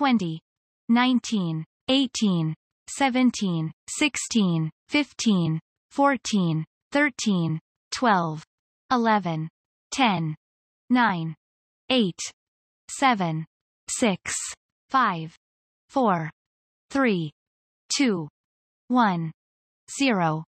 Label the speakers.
Speaker 1: 20, 19, 18, 17, 16, 15, 14, 13, 12, 11, 10, 9, 8, 7, 6, 5, 4, 3, 2, 1, 0.